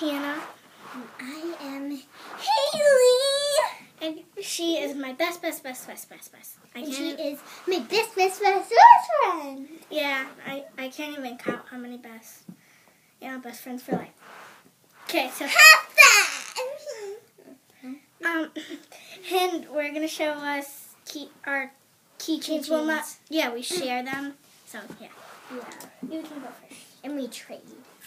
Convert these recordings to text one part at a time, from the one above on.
Hannah. And I am Haley. And she is my best, best, best, best, best, best. I And she is my best, best, best, best friend. Yeah, I, I can't even count how many best. Yeah, best friends for life. Okay, so Have fun. um, and we're gonna show us key our keychains. Well, not Keychains. yeah, we share them. So yeah, Yeah. you can go first. And we trade.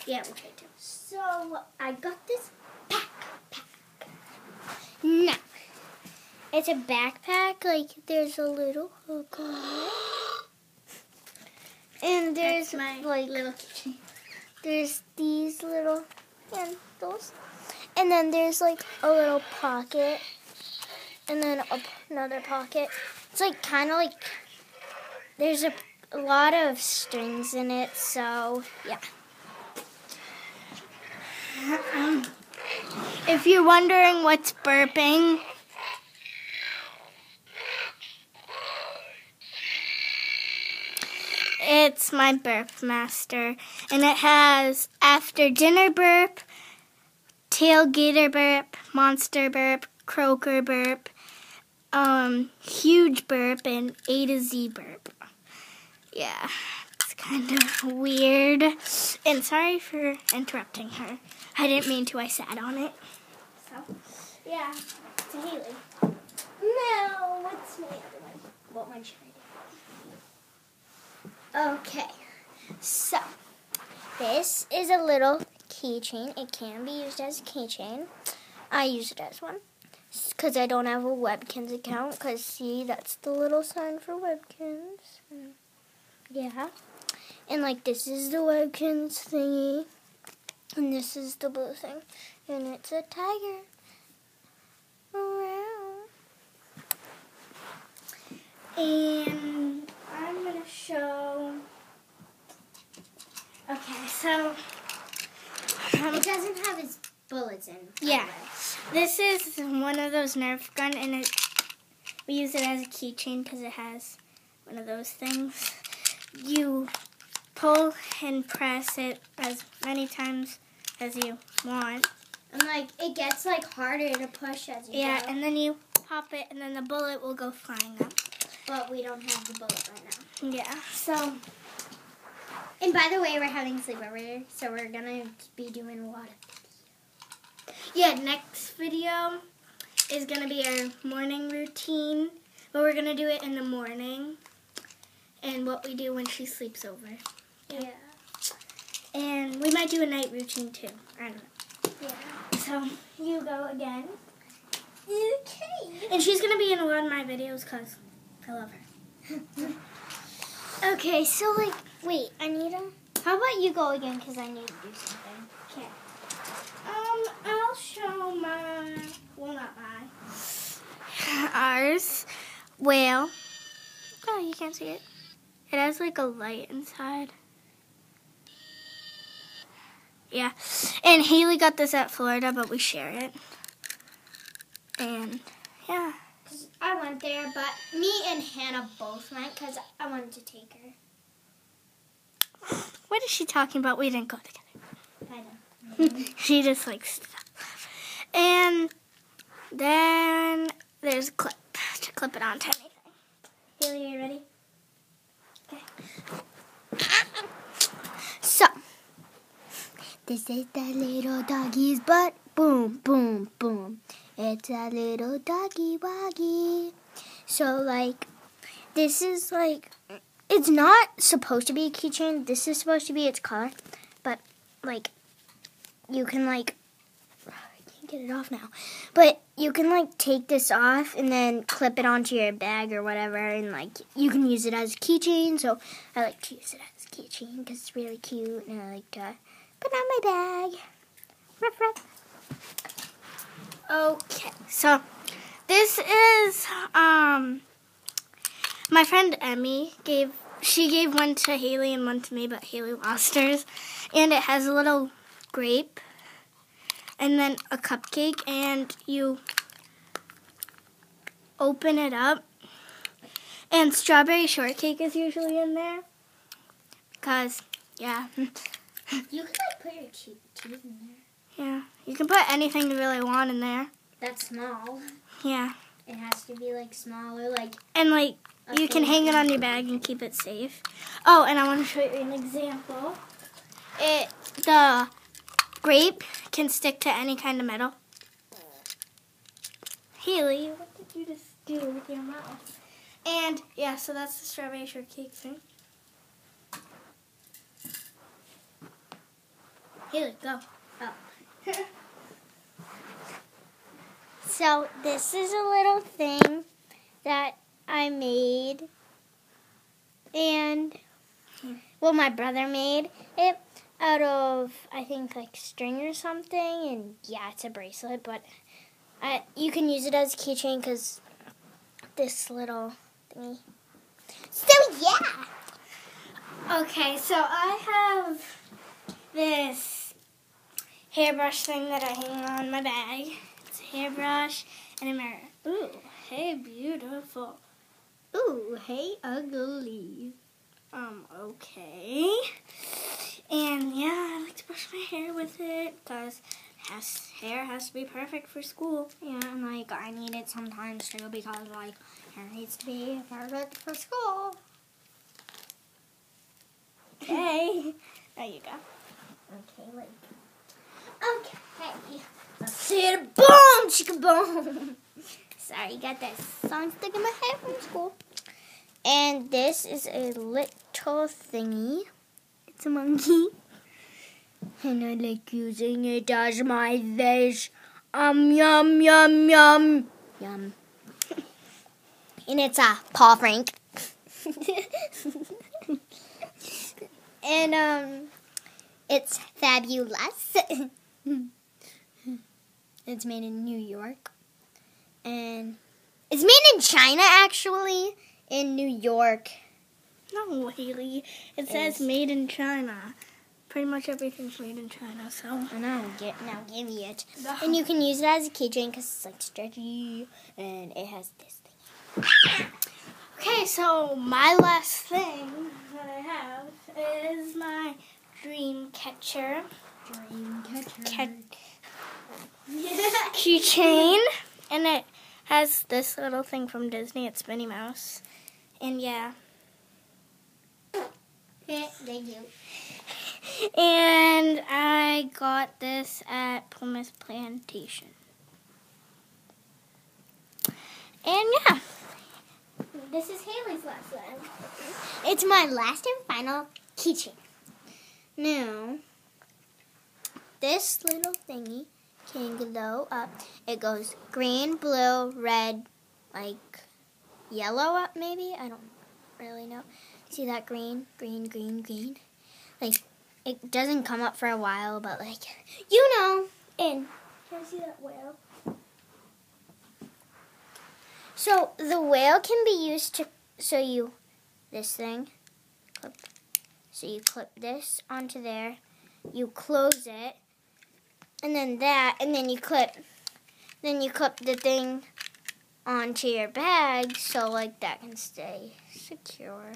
Yeah, we trade too. So I got this backpack. Now, it's a backpack. Like there's a little hook on it, and there's my like little keychain. there's these little handles, and then there's like a little pocket, and then a, another pocket. It's like kind of like there's a, a lot of strings in it, so yeah. If you're wondering what's burping, it's my burp master, and it has after dinner burp, tailgater burp, monster burp, croaker burp, um, huge burp, and A to Z burp. Yeah, kind of weird. And sorry for interrupting her. I didn't mean to. I sat on it. So, yeah, to Haley. No, what's my other one? What one should I do? Okay, so this is a little keychain. It can be used as a keychain. I use it as one because I don't have a Webkinz account. Because see, that's the little sign for Webkinz. Hmm. Yeah, and like this is the Webkinz thingy, and this is the blue thing, and it's a tiger. And I'm going to show. Okay, so. um, It doesn't have its bullets in. Yeah. This is one of those Nerf gun, and it, we use it as a keychain because it has one of those things. You pull and press it as many times as you want. And like it gets like harder to push as you Yeah, go. and then you pop it, and then the bullet will go flying up. but we don't have the bullet right now. Yeah. So And by the way, we're having sleepover, so we're gonna be doing a lot of. yeah, next video is gonna be our morning routine, but we're gonna do it in the morning, and what we do when she sleeps over. Yeah. And we might do a night routine too. I don't know. Yeah. So you go again. Okay. And she's going to be in a lot of my videos because I love her. Okay, so like, wait, I need a. How about you go again? Cause I need to do something. Okay. Um, I'll show my, well, not my, ours. Well, oh, you can't see it. It has like a light inside. Yeah. And Haley got this at Florida, but we share it. And, yeah. Cause I went there, but me and Hannah both went because I wanted to take her. What is she talking about? We didn't go together. I know. she just likes stuff. And then there's a clip to clip it onto anything. Haley, are you ready? Okay. So, this is the little doggy's butt. Boom, boom, boom. It's a little doggy waggy. So, like, this is like, it's not supposed to be a keychain. This is supposed to be its color. But, like, you can, like, I can't get it off now. But you can, like, take this off and then clip it onto your bag or whatever. And, like, you can use it as a keychain. So, I like to use it as a keychain because it's really cute. And I like to put it on my bag. Ruff, ruff. Okay, so this is um my friend Emmy gave she gave one to Haley and one to me, but Haley lost hers. And it has a little grape and then a cupcake and you open it up and strawberry shortcake is usually in there. Because yeah. You like put your cheese in there. Yeah, you can put anything you really want in there. That's small. Yeah, It has to be like smaller, like and like you can hang it on your bag and keep it safe. Oh, and I want to show you an example. It the grape can stick to any kind of metal. Haley, what did you just do with your mouth? And yeah, so that's the strawberry shortcake thing. Haley, go. Oh. So this is a little thing that I made, and well, my brother made it out of I think like string or something, and yeah, it's a bracelet, but I, you can use it as a keychain because this little thingy. So yeah, Okay, so I have this hairbrush thing that I hang on my bag. It's a hairbrush and a mirror. Ooh, hey, beautiful. Ooh, hey, ugly. Um, okay. And yeah, I like to brush my hair with it because has hair has to be perfect for school. yeah, and like I need it sometimes too because like hair needs to be perfect for school. Okay. there you go. Okay, like. Let's it. Boom! Chicka boom! Sorry, got that song stuck in my head from school. And this is a little thingy. It's a monkey. And I like using it as my fish. Um, yum, yum, yum. Yum. and it's a Paul Frank. and, um, it's fabulous. It's made in New York. And it's made in China, actually, in New York. No, Haley. It says made in China. Pretty much everything's made in China, so. I know, get, now give me it. And you can use it as a keychain because it's like stretchy and it has this thing. Okay, so my last thing that I have is my dream catcher Dream catcher. Cat- keychain, and it has this little thing from Disney. It's Minnie Mouse, and yeah, Thank you. and I got this at Plymouth Plantation, and yeah, this is Haley's last thing. It's my last and final keychain. Now, this little thingy can glow up. It goes green, blue, red, like yellow up maybe. I don't really know. See that green, green, green, green? Like, it doesn't come up for a while, but like, you know. And, Can I see that whale? so the whale can be used to, so you, this thing, clip, so you clip this onto there, you close it, and then that, and then you clip, then you clip the thing onto your bag so like that can stay secure.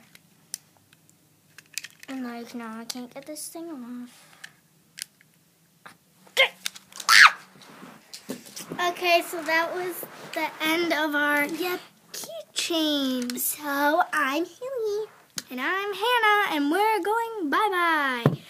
And like, no, I can't get this thing off. Okay, so that was the end of our Yep. keychains. So I'm Haley. And I'm Hannah, and we're going bye bye.